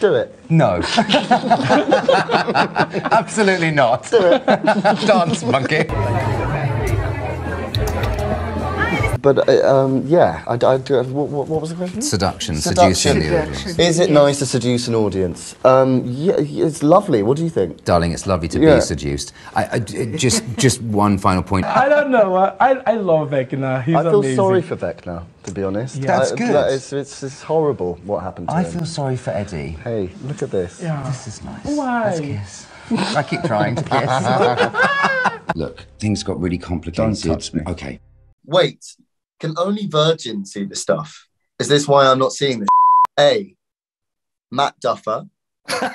Do it. No. Absolutely not. Do it. Dance, monkey. But uh, um, yeah, I, I do. What, what, what was the question? Seduction, Seduction. seducing the audience. Is it nice to seduce an audience? Um, yeah, it's lovely. What do you think? Darling, it's lovely to Yeah. be seduced. I, I- just, just one final point. I don't know. I, I I love Vecna. He's I feel amazing. sorry for Vecna, to be honest. Yeah. That's good. that is- it's, it's horrible what happened to I him. feel sorry for Eddie. Hey, look at this. Yeah. This is nice. Why? Let's kiss. I keep trying to kiss. Look, things got really complicated. Don't touch me. Okay. Wait, can only virgins see this stuff? Is this why I'm not seeing this? A. Matt Duffer.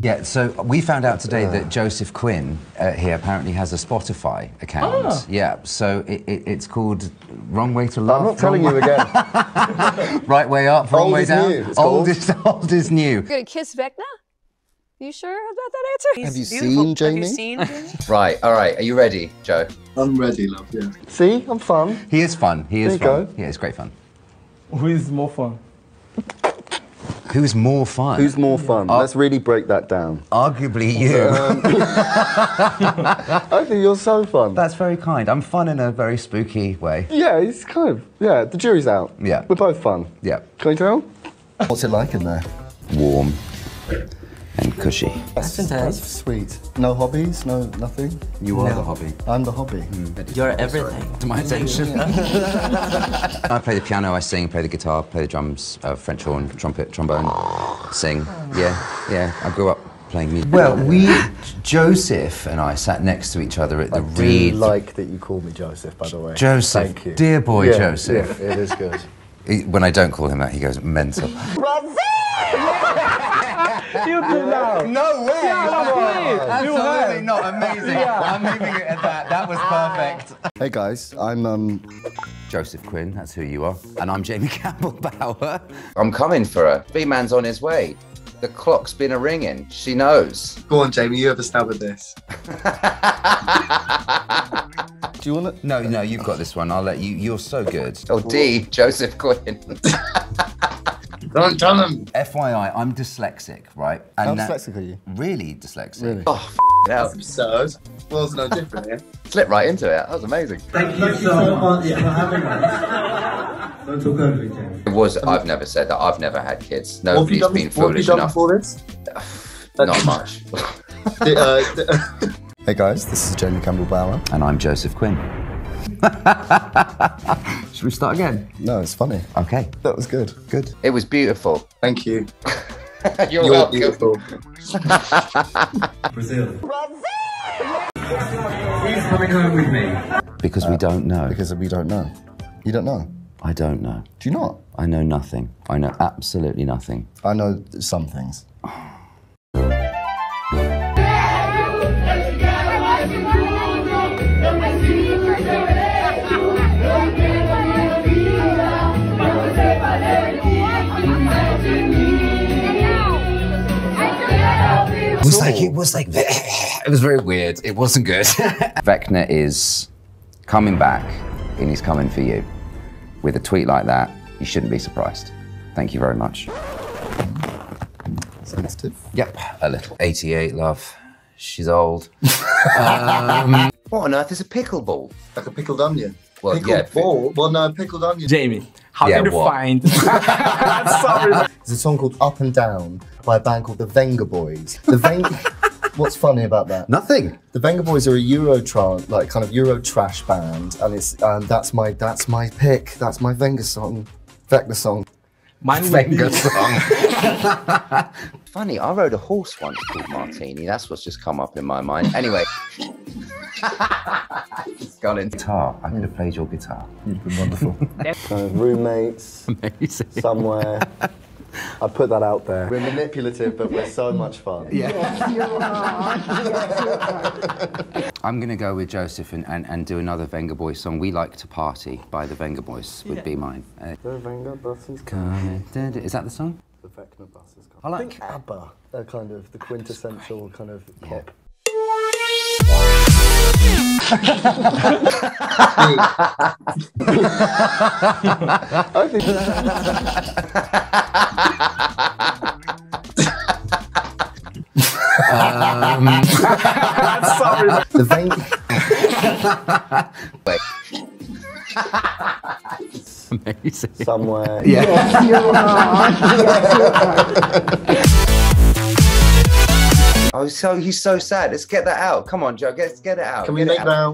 Yeah, so we found out today that Joseph Quinn uh, here apparently has a Spotify account. Ah. Yeah, so it, it, it's called Wrong Way to Love. I'm not telling Wrong you again. Right way up, wrong Old way is down. new, it's old called. is old is new. You're gonna kiss Vecna? You sure about that answer? Have you seen Jamie? Jamie? Right, all right. Are you ready, Joe? I'm ready, love, yeah. See, I'm fun. He is fun. He is There you fun. go. Yeah, it's great fun. Who is more fun? Who's more fun? Who's more fun? Let's really break that down. arguably you? I think you're so fun. That's very kind. I'm fun in a very spooky way. yeah, it's kind of. Yeah, the jury's out. Yeah. We're both fun. Yeah. Can you tell? What's it like in there? Warm and cushy. That's, that's sweet. No hobbies? No nothing? You are the hobby. I'm the hobby. You're everything. To my attention. I play the piano, I sing, play the guitar, play the drums, uh, French horn, trumpet, trombone, sing. Yeah, yeah. I grew up playing music. Well, we, Joseph and I sat next to each other at the I do Reed. like that you call me Joseph, by the way. Joseph, Thank you. dear boy Yeah, Joseph. Yeah, it is good. He- when I don't call him that, he goes mental. You do now. No way! Yeah, you Absolutely have. not amazing. I'm leaving it at that. That was perfect. Hey guys, I'm um. Joseph Quinn, that's who you are. And I'm Jamie Campbell Bower. I'm coming for her. B-man's on his way. The clock's been a ringing. She knows. Go on, Jamie, you have a stab at this. Do you want to? No, no, you've got this one. I'll let you. You're so good. Oh, D, Joseph Quinn. Don't tell him. FYI, I'm dyslexic, right? How And that- dyslexic are you? Really dyslexic. Really? oh, f- hell. Absurd. World's no different here. Slipped right into it. That was amazing. Thank you so much for having us. Don't talk over me, Jamie. It was. I've never said that. I've never had kids. What have you Nobody's done, been what have you foolish done enough. before this? Not much. The, uh, the- Hey guys, this is Jamie Campbell Bower. And I'm Joseph Quinn. Should we start again? No, it's funny. Okay. That was good. Good. it was beautiful. Thank you. You're, You're welcome. beautiful. Brazil. Brazil! Who's coming home with me? Because we don't know. Because we don't know. You don't know. I don't know. Do you not? I know nothing. I know absolutely nothing. I know some things. Was like it was like it was very weird. It wasn't good. Vecna is coming back, and he's coming for you. With a tweet like that, you shouldn't be surprised. Thank you very much. Sensitive. Yep, a little. 88, love. She's old. Um, what on earth is a pickleball? Like a pickled onion. Well, pickled yeah, ball? Well, no, pickled onion. Jamie, how Yeah, did you what? find? Sorry. There's a song called Up and Down by a band called the Venga Boys. The Venga. What's funny about that? Nothing. The Venga Boys are a Euro like kind of Euro trash band, and it's um, that's my that's my pick. That's my Venga song, Vecna song. Mine would be. Venga song. Funny, I rode a horse once called Martini. That's what's just come up in my mind. Anyway. It's into Guitar. I could have played your guitar. You've been wonderful. kind of roommates Amazing. somewhere. I put that out there. We're manipulative, but we're so much fun. Yeah, you are. I'm going to go with Joseph and, and, and do another Venga Boys song. We Like to Party by the Venga Boys would be mine. Uh, The Venga buses coming, da- da- is that the song? The Vecna buses come. I like- think ABBA, are kind of the quintessential kind of pop um, sorry. The vein. Wait. Amazing. Somewhere. Yeah. Yes, you are so he's so sad. Let's get that out. Come on, Joe. Let's get it out. Can we Get it make out. now?